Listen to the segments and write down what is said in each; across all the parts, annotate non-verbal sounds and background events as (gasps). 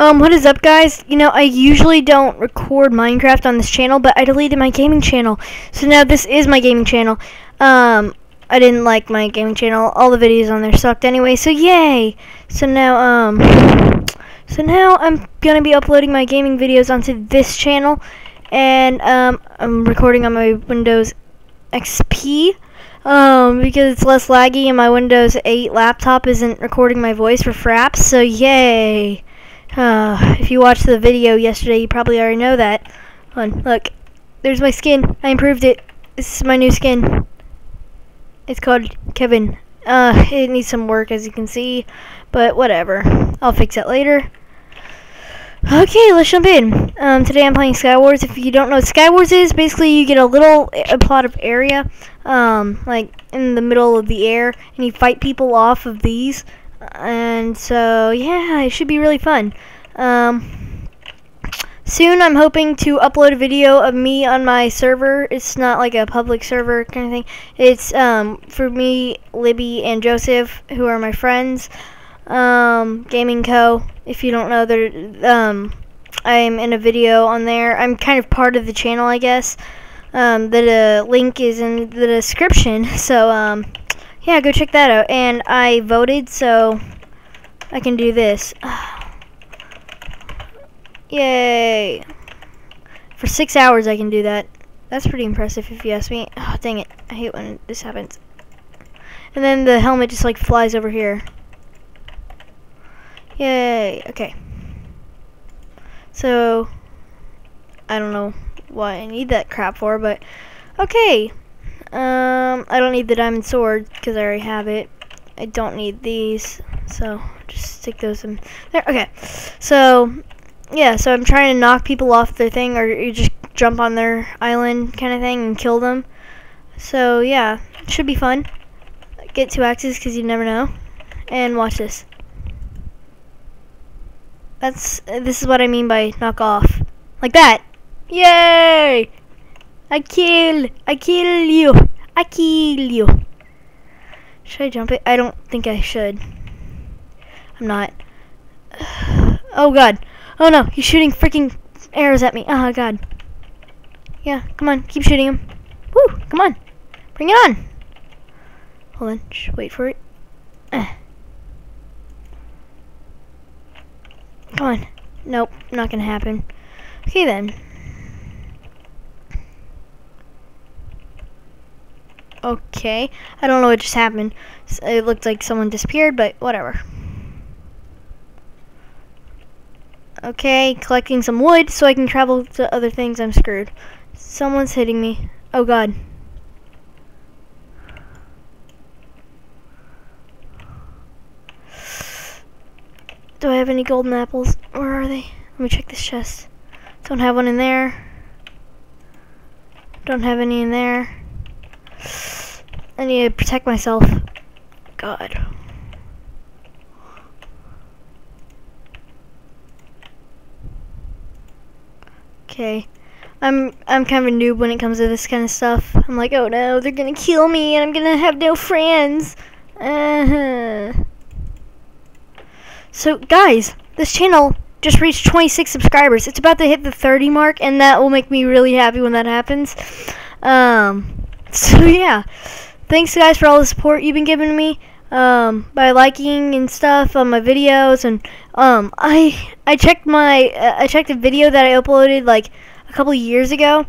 Um, what is up, guys? You know, I usually don't record Minecraft on this channel, but I deleted my gaming channel. So now this is my gaming channel. Um, I didn't like my gaming channel. All the videos on there sucked anyway, so yay! So now, um, so now I'm gonna be uploading my gaming videos onto this channel, and, um, I'm recording on my Windows XP, um, because it's less laggy and my Windows 8 laptop isn't recording my voice for fraps, so yay! Uh, if you watched the video yesterday, you probably already know that. On, look, there's my skin. I improved it. This is my new skin. It's called Kevin. Uh, it needs some work, as you can see, but whatever. I'll fix it later. Okay, let's jump in. Um, today I'm playing Skywars. If you don't know what Skywars is, basically you get a little a plot of area, um, like in the middle of the air, and you fight people off of these and so yeah, it should be really fun. Um, soon, I'm hoping to upload a video of me on my server. It's not like a public server kind of thing. It's um, for me, Libby, and Joseph, who are my friends. Um, Gaming Co. If you don't know, they're um, I'm in a video on there. I'm kind of part of the channel, I guess. Um, the uh, link is in the description. (laughs) So um, yeah, go check that out. And I voted, so I can do this. (sighs) Yay. For six hours I can do that. That's pretty impressive if you ask me. (sighs) Oh, dang it. I hate when this happens. And then the helmet just like flies over here. Yay. Okay. So, I don't know what I need that crap for, but okay. Um, I don't need the diamond sword because I already have it. I don't need these, so just stick those in there. Okay, so yeah, so I'm trying to knock people off their thing, or you just jump on their island kind of thing and kill them. So yeah, should be fun. Get two axes because you never know. And watch this. That's this is what I mean by knock off, like that. Yay! I kill! I kill you! I kill you! Should I jump it? I don't think I should. I'm not. (sighs) Oh god. Oh no, he's shooting freaking arrows at me. Oh god. Yeah, come on, keep shooting him. Woo, come on. Bring it on. Hold on, wait for it. Eh. Come on. Nope, not gonna happen. Okay then. Okay. I don't know what just happened. It looked like someone disappeared, but whatever. Okay, collecting some wood so I can travel to other things. I'm screwed. Someone's hitting me. Oh god. Do I have any golden apples? Where are they? Let me check this chest. Don't have one in there. Don't have any in there. I need to protect myself. God. Okay. I'm I'm kind of a noob when it comes to this kind of stuff. I'm like, oh no, they're gonna kill me and I'm gonna have no friends. Uh -huh. So guys, this channel just reached 26 subscribers. It's about to hit the 30 mark, and that will make me really happy when that happens. Um, (laughs) so yeah, thanks guys for all the support you've been giving me um, by liking and stuff on my videos. And um, I I checked my uh, I checked a video that I uploaded like a couple years ago,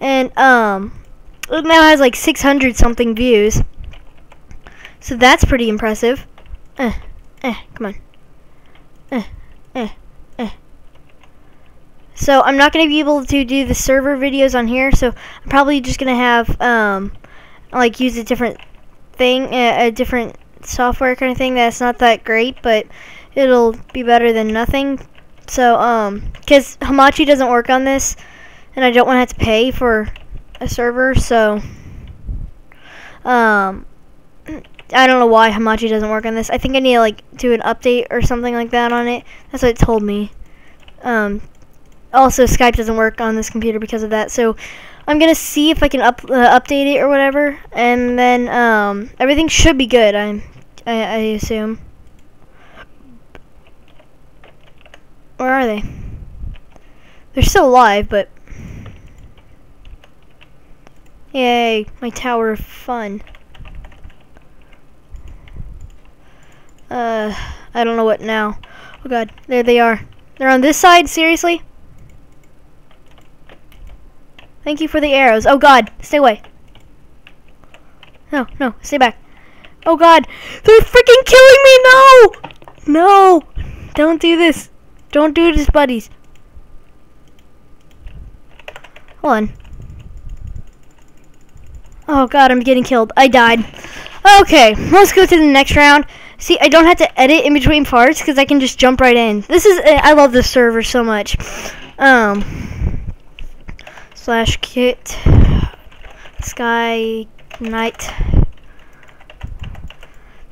and um, it now has like 600 something views. So that's pretty impressive. Eh, eh, come on. Eh, eh. So I'm not going to be able to do the server videos on here, so I'm probably just going to have, um, like, use a different thing, a, a different software kind of thing that's not that great, but it'll be better than nothing. So, um, because Hamachi doesn't work on this, and I don't want to have to pay for a server, so, um, I don't know why Hamachi doesn't work on this. I think I need to, like, do an update or something like that on it. That's what it told me. Um, also, Skype doesn't work on this computer because of that, so I'm to see if I can up, uh, update it or whatever, and then, um, everything should be good, I'm, I, I assume. Where are they? They're still alive, but... Yay, my tower of fun. Uh, I don't know what now. Oh god, there they are. They're on this side, seriously? Thank you for the arrows. Oh god, stay away. No, no, stay back. Oh god, they're freaking killing me! No! No! Don't do this. Don't do this, buddies. Hold on. Oh god, I'm getting killed. I died. Okay, let's go to the next round. See, I don't have to edit in between parts because I can just jump right in. This is, I love this server so much. Um, slash kit, sky, night.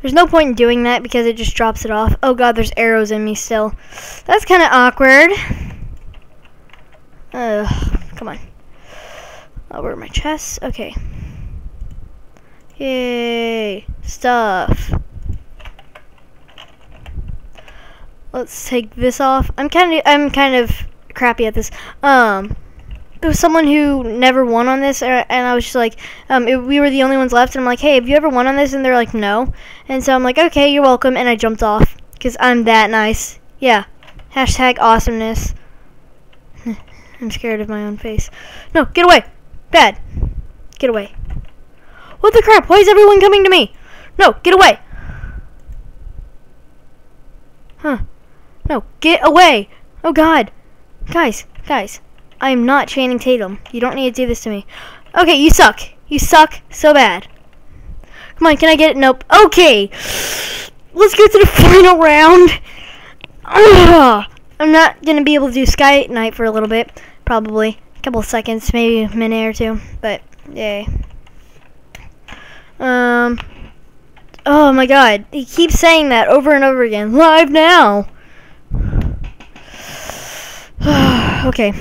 There's no point in doing that because it just drops it off. Oh god, there's arrows in me still. That's kind of awkward. Ugh, come on. Over my chest. Okay. Yay. Stuff. Let's take this off. I'm kind of I'm kind of crappy at this. Um there was someone who never won on this, and I was just like, um, it, we were the only ones left, and I'm like, hey, have you ever won on this? And they're like, no. And so I'm like, okay, you're welcome, and I jumped off because I'm that nice. Yeah. Hashtag awesomeness. (laughs) I'm scared of my own face. No, get away. Bad. Get away. What the crap? Why is everyone coming to me? No, get away. Huh. No, get away. Oh god. Guys, guys. I am not Channing Tatum. You don't need to do this to me. Okay, you suck. You suck so bad. Come on, can I get it? Nope. Okay. Let's get to the final round. Ugh. (sighs) I'm not going to be able to do Sky Night for a little bit. Probably. A couple seconds, maybe a minute or two. But, yay. Um. Oh my god. He keeps saying that over and over again. Live now. (sighs) okay.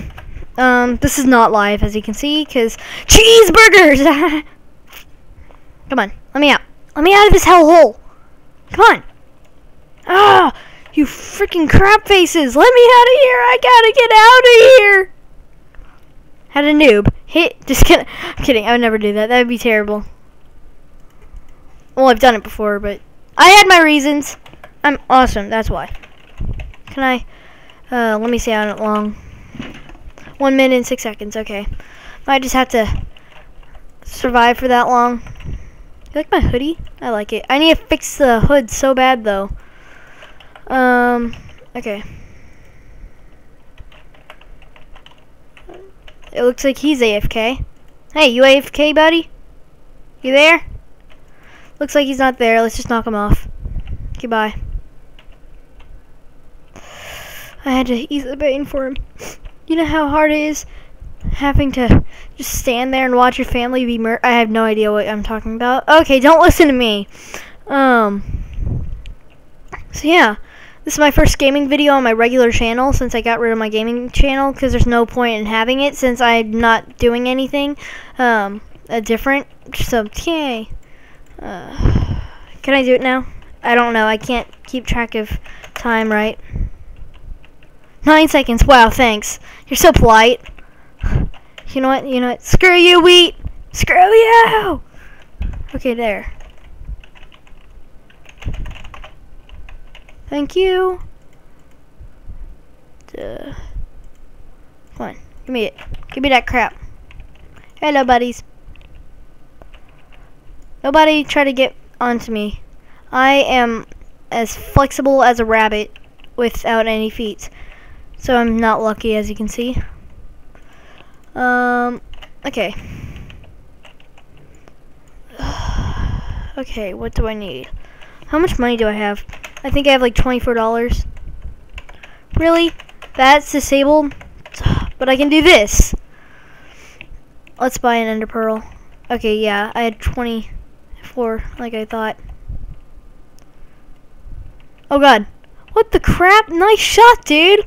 Um, this is not live, as you can see, because cheeseburgers! (laughs) Come on, let me out. Let me out of this hellhole. Come on. Ah, you freaking crap faces. Let me out of here. I gotta get out of here. Had a noob. Hit. (laughs) Just kidding. I'm kidding. I would never do that. That would be terrible. Well, I've done it before, but I had my reasons. I'm awesome. That's why. Can I? Uh, let me see how long. One minute and six seconds. Okay. I just have to survive for that long. You like my hoodie? I like it. I need to fix the hood so bad, though. Um, okay. It looks like he's AFK. Hey, you AFK, buddy? You there? Looks like he's not there. Let's just knock him off. Goodbye. I had to ease the pain for him. You know how hard it is having to just stand there and watch your family be murdered? I have no idea what I'm talking about. Okay, don't listen to me. Um. So yeah, this is my first gaming video on my regular channel since I got rid of my gaming channel because there's no point in having it since I'm not doing anything um, different. So yay. Uh, can I do it now? I don't know. I can't keep track of time right. Nine seconds. Wow, thanks. You're so polite. You know what? You know what? Screw you, wheat. Screw you. Okay, there. Thank you. Duh. Come on. Give me it. Give me that crap. Hello, buddies. Nobody try to get onto me. I am as flexible as a rabbit without any feet. So I'm not lucky, as you can see. Um, okay. (sighs) okay, what do I need? How much money do I have? I think I have like $24. Really? That's disabled? (sighs) But I can do this. Let's buy an ender pearl. Okay, yeah, I had 24 like I thought. Oh god. What the crap? Nice shot, dude!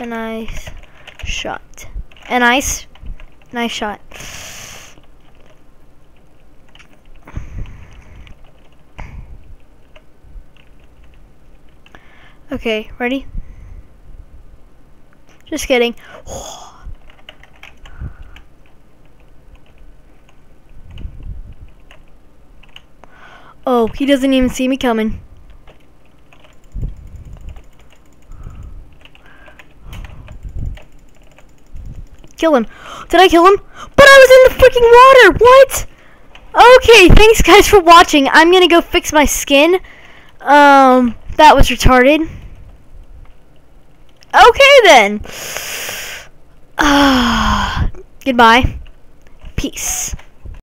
A nice shot. A nice, nice shot. Okay, ready? Just kidding. (gasps) Oh, he doesn't even see me coming. Kill him. Did I kill him? But I was in the freaking water. What? Okay, thanks guys for watching. I'm gonna go fix my skin. Um, that was retarded. Okay then. Uh, (sighs) goodbye. Peace.